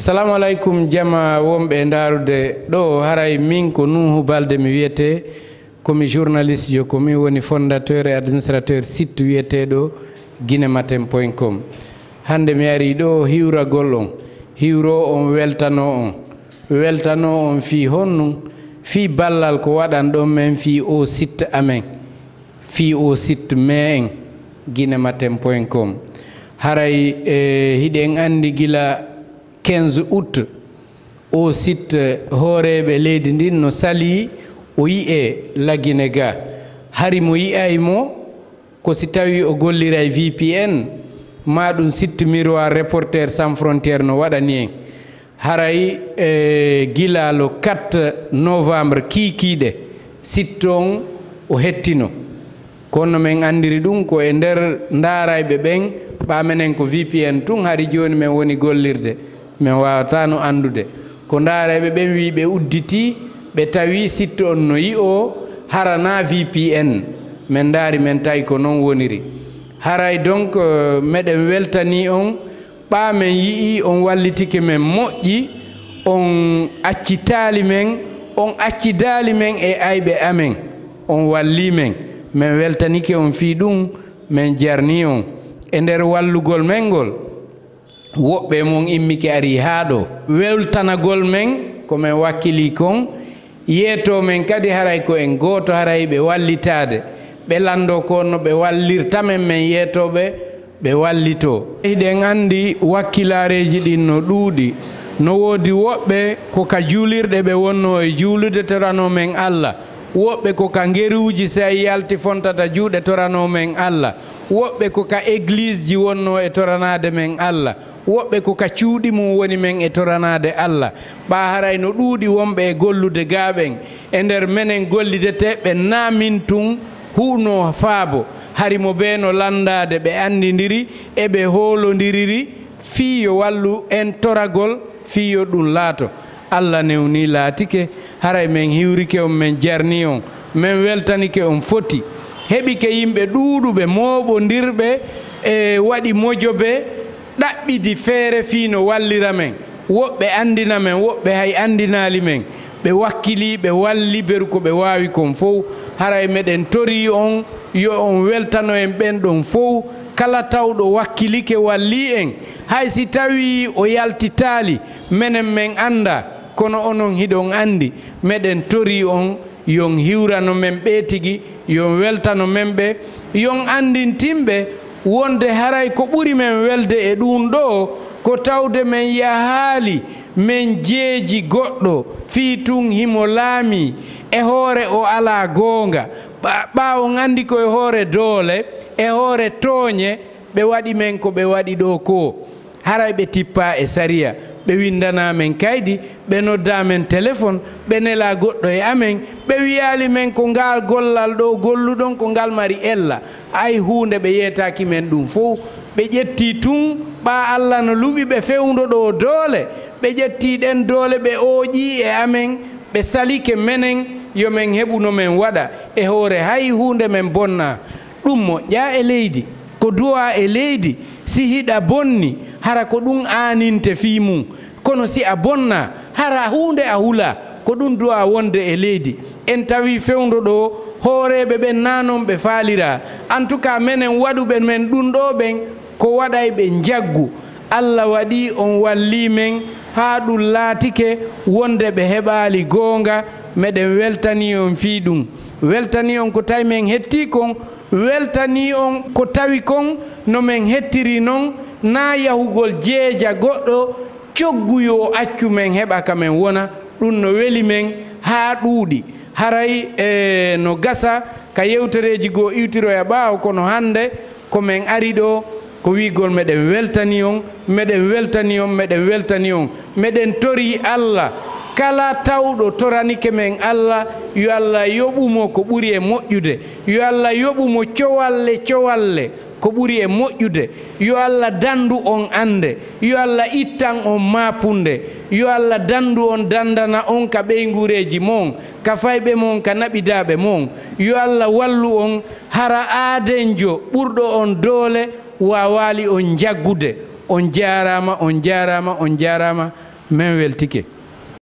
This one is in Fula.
assalamu aleykum jama wonɓe ndarude. Ɗo haray min ko nuhu balde mi wiyete komi journaliste jo komin woni fondateur et administrateur site wiyeteɗo guine matin point com. Hande mi ari ɗo hiwragol on hiwro on weltano on. Weltano on fi honnum fi ballal ko waɗan ɗon men fi o site amen. Fi o site mai en guine matin point com. Haray e hiɗen andi gila 15 août o site hooreɓe leydi ndin no sali o yi'e laguine ga hari mo yi'ay mo ko si tawi o gollira e vpn ma ɗum site miroir reporter sans frontiére no waɗani en. Haray e gilalo 4 novembre kiikiiɗe site on o hettino. Kono min andiri ɗum ko e nder daarayɓe ɓen ɓamenen ko vpn tun hari jooni min woni gollirde. min wawata no andude. Ko ndaareɓe ɓen wi ɓe udditi ɓe tawi sitto on no yi o harana vpn min daari min tawi ko noon woniri. Haray donc euh, meɗen weltani on ɓaamen yii on wallitike men moƴƴi on accitaali men on accidaali men e ayɓe amen. On walli men. Min weltanike on fii ɗum min jarni on. E nder wallugol men ngol woɓɓe mon immike ari haa ɗo. Weltanagol men komin wakkili kon yeeto men kadi haray ko en gooto haray ɓe wallitaade. Ɓe lanndo ko no ɓe wallirta men men yeetooɓe ɓe wallito. Hiɗen anndi wakkilaareeji ɗin no ɗuuɗi. No woodi woɓɓe ko ka juulirɗe ɓe wonno e juulude torano men allah. Woɓɓe ko ka ngeruuji so a yalti fontata juuɗe torano men allah. woɓɓe ko ka église ji wonno e toranade men allah. Woɓɓe ko ka cuuɗi mum woni men e toranade allah. Ɓa haray no ɗuuɗi wonɓe e gollude gaaɓen. E nder menen gollideteɓe naamin tun huuno faabo. Harimo ɓe no landade ɓe andidiri eɓe hoolodiriri fiiyo wallu en toragol fiiyo ɗum laato. Allah newni laatike. Haray men hiwrike on men jarni on min weltanike on foti. heɓi ke yimɓe ɗuuɗuɓe mooɓodirɓe e waɗi mojo be ɗaɓɓidi feere fii no wallira men. Woɓɓe anndina men woɓɓe hay anndinaali men. Ɓe wakkili ɓe walli beru ko ɓe waawi kon fof haray meɗen tori on yo on weltano en ɓen ɗon fof kala tawɗo wakkilike walli en. Hay si tawi o yaltitaali menen men annda kono onon hiɗon anndi. Meɗen tori on yon hiwrano men ɓee tigi yon weltano men ɓe. Yon andintinɓe wonde haray ko ɓuri men welde e ɗum ɗo ko tawde men yahaali min jeeji goɗɗo fii tun himo laami e hoore o alaa goonga. Ɓaawo anndi koye hoore doole e hoore tooñe ɓe waɗi men ko ɓe waɗi ɗo ko haray ɓe tippa e sariya. ɓe windana men kaydi ɓe noddamen téléphone ɓe nela goɗɗo e amen ɓe wiyali men ko ngal gollal ɗo golluɗon ko ngal mari ella. Ay hunde ɓe yetaki men ɗum fof ɓe ƴetti tun ɓa allah no luɓi ɓe fewdo ɗo doole ɓe ƴetti ɗen doole ɓe ooƴi e amen ɓe salike menen yomin heɓuno men waɗa. E hoore hay hunde men bonna ɗum moƴƴa e leydi ko duwa e leydi si hiɗa bonni hara ko ɗum aninte fi mum. Kono si a bonna hara hunde a hula ko ɗum duwa wonde e leydi. En tawi fewdo ɗo hooreɓe ɓen nanon ɓe faalira. En tout cas minen waɗuɓe men ɗum ɗo ɓen ko waɗay ɓe jaggu allah waɗi on walli men haa ɗum laatike wonde ɓe heɓaali goonga meɗen weltani on fii ɗum. Weltani on ko tawi min hetti kon weltani on ko tawi kon no min hettiri noon na yahugol jeeja goɗɗo cogguyo accu men heɓa ka men wona ɗum no weli men haa ɗuuɗi. Haray e no gasa ka yewtereeji goo iwtiroya ɓaawo kono hannde ko min ari ɗo ko wiigol meɗen weltani on meɗen weltani on meɗen weltani on. Meɗen tori allah kala tawɗo toranike men allah yo allah yoɓumo ko ɓuri e moƴƴude. Yo allah yoɓumo cowalle cowalle ko ɓuri e moƴƴude. Yo allah dandu on ande. Yo allah ittan on mapunde yo allah dandu on dandana on ka ɓeygureji mon ka fayɓe mon ka naɓidaɓe mon. Yo allah wallu on hara aadenjo ɓurɗo on doole wawali on jaggude. On jarama on jarama on jarama min weltike.